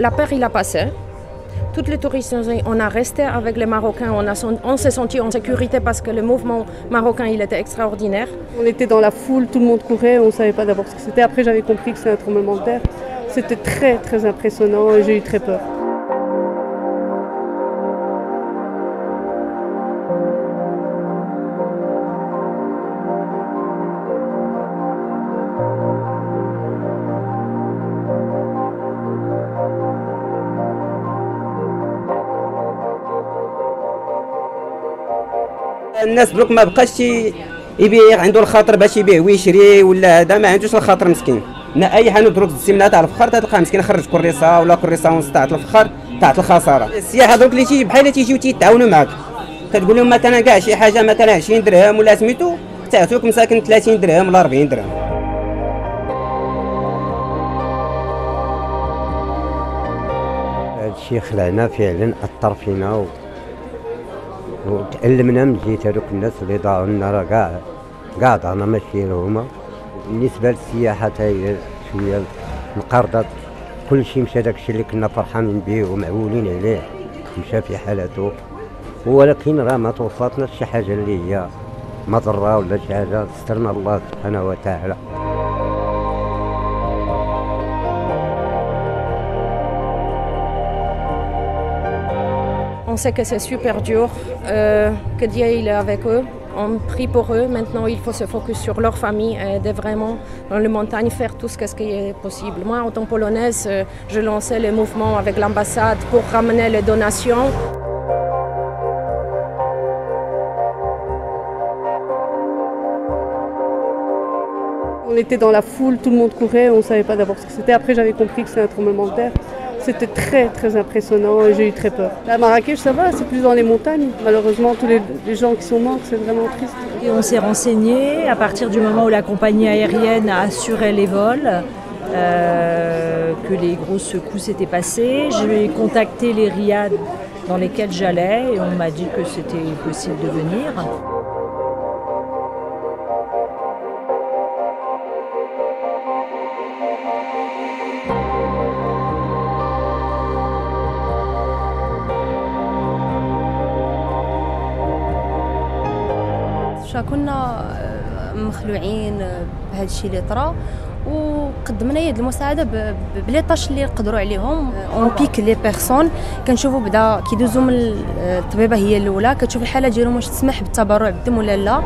La peur, il a passé. Toutes les touristes, on a resté avec les Marocains, on, on s'est senti en sécurité parce que le mouvement marocain, il était extraordinaire. On était dans la foule, tout le monde courait, on ne savait pas d'abord ce que c'était. Après, j'avais compris que c'était un tremblement de terre. C'était très, très impressionnant et j'ai eu très peur. الناس بلوك ما بقاش يبيع عنده الخاطر باش يبيع ويشري ولا هذا ما عندوش الخاطر مسكين. أي حانوت دروك السمنه تاع الفخار تلقى مسكين خرج كريصه ولا كريصه ونص تاع الفخار تاع الخسارة. السياحه دروك اللي تيجي بحال تيجيو تيتعاونوا معاك. كتقول لهم مثلا كاع شي حاجة مثلا 20 درهم ولا سميتو تعطوك مساكن 30 درهم ولا 40 درهم. هذا الشيء خلعنا فعلا أثر فينا و... وتألمنا من جهة هذوك الناس اللي ضاعوا لنا راه كاع كاع ضعنا ماشي هما. بالنسبة للسياحة هي شوية انقرضت كل شيء مشى داك الشيء اللي كنا فرحانين به ومعولين عليه مشى في حالته. ولكن راه ما توصلتنا شي حاجة اللي هي مضرة ولا شي حاجة استرنا الله سبحانه وتعالى. On sait que c'est super dur, euh, que Dieu est avec eux. On prie pour eux. Maintenant, il faut se focus sur leur famille et de vraiment, dans les montagnes, faire tout ce qui est possible. Moi, en tant que polonaise, euh, je lançais le mouvement avec l'ambassade pour ramener les donations. On était dans la foule, tout le monde courait, on ne savait pas d'abord ce que c'était. Après, j'avais compris que c'était un tremblement de terre. C'était très très impressionnant et j'ai eu très peur. À Marrakech, ça va, c'est plus dans les montagnes. Malheureusement, tous les, gens qui sont morts, c'est vraiment triste. Et on s'est renseigné à partir du moment où la compagnie aérienne a assuré les vols. Euh, que les grosses secousses étaient passées. J'ai contacté les riads dans lesquels j'allais et on m'a dit que c'était possible de venir. كنا مخلوعين بهذا الشيء اللي طرا وقدمنا يد المساعدة بلي طاش اللي نقدروا عليهم. اون بيك لي بيرسون كنشوفوا بدا كيدوزوا من الطبيبة هي الأولى كتشوف الحالة ديالهم واش تسمح بالتبرع بالدم ولا لا.